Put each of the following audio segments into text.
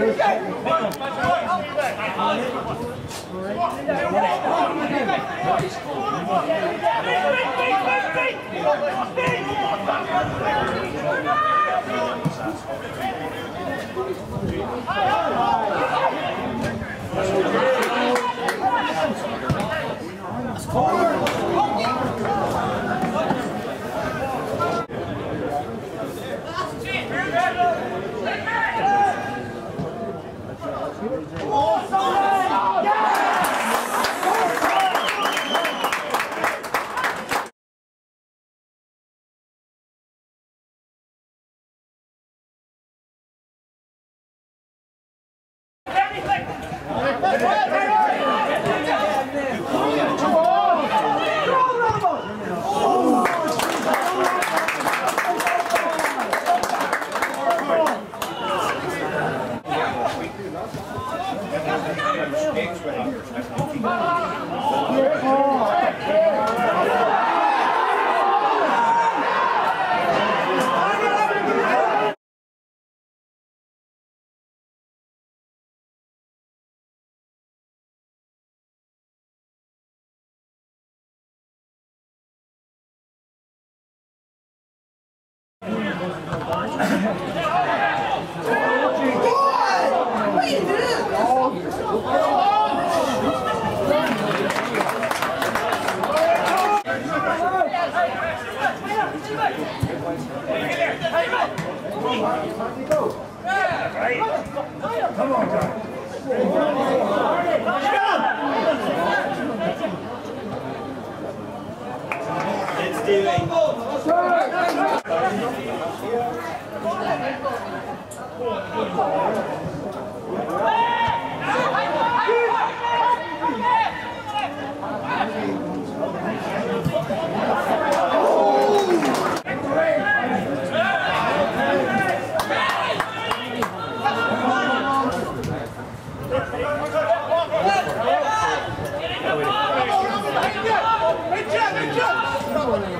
Hey, Pressure on Good job, good!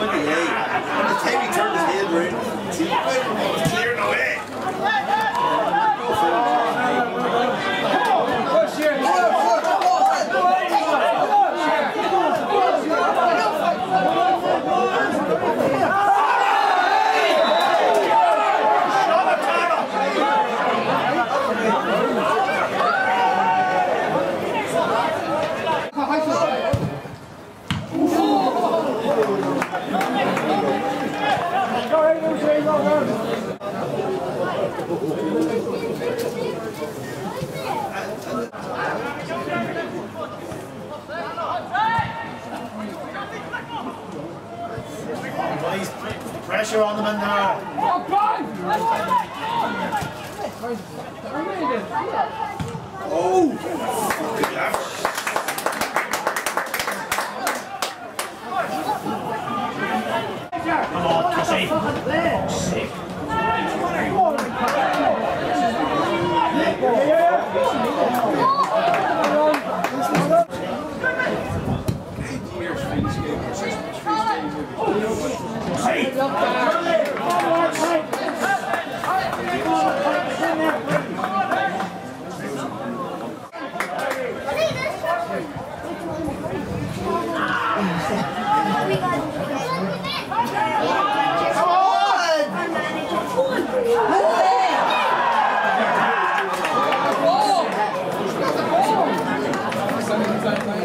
them in there. Come Well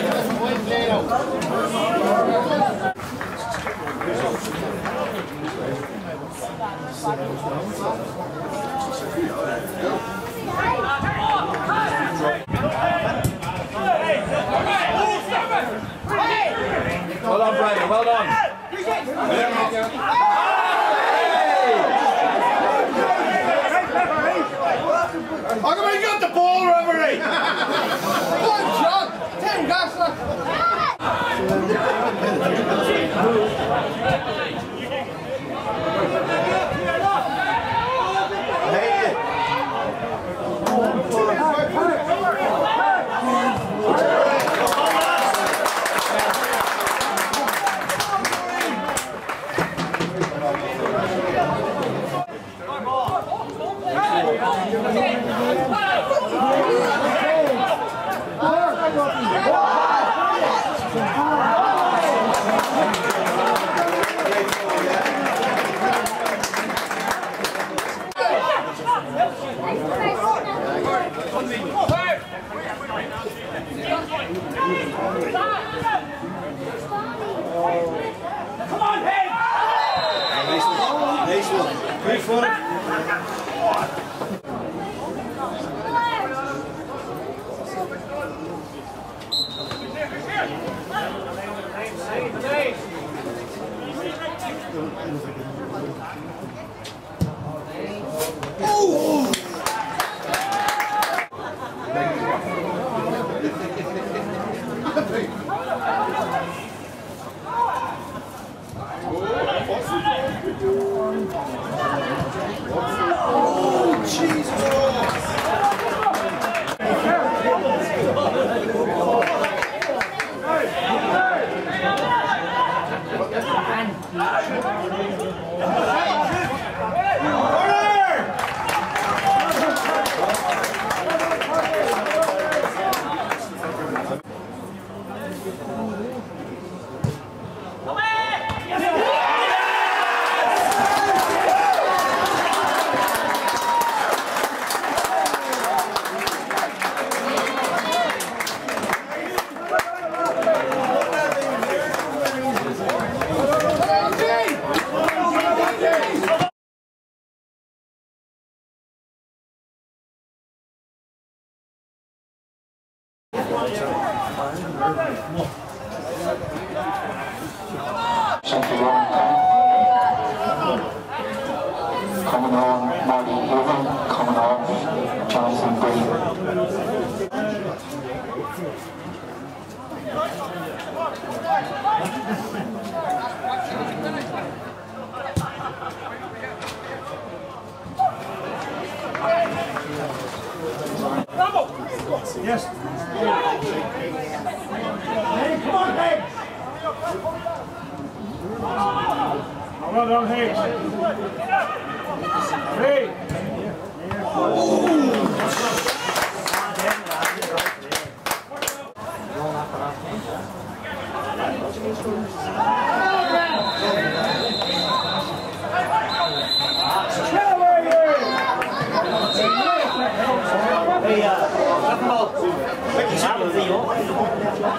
Coming on, Marty Irving, coming on, Johnson Green. Yes. Well done, Higgs. Three. Vamos lá pra frente.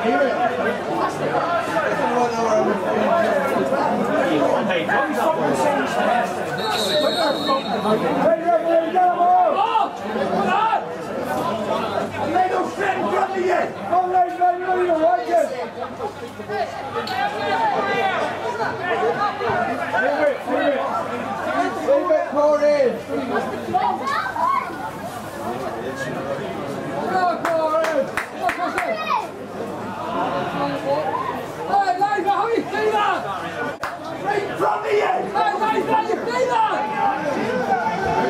Hey, don't lay, lay, lay, you like it.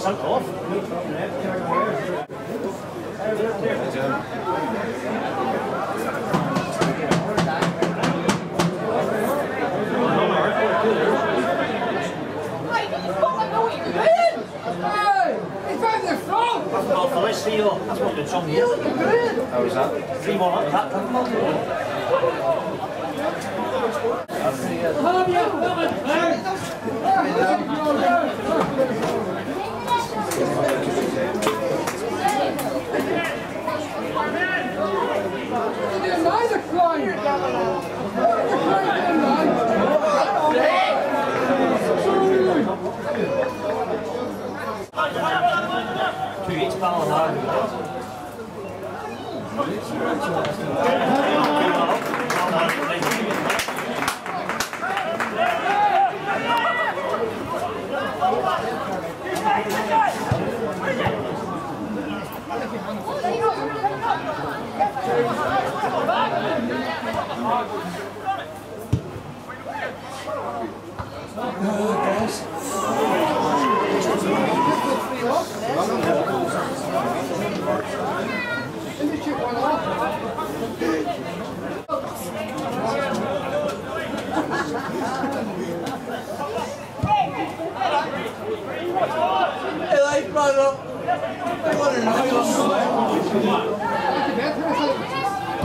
Sent off. Well, that's what the song is. How that? Three more up, that. Each ball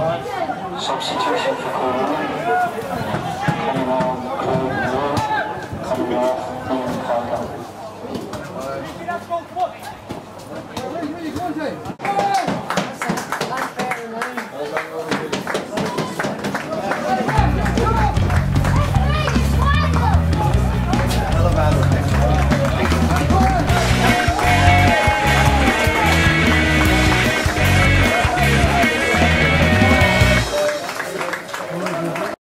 Substitution for Coleraine. Coming on, Claude Moore. Come on, come on.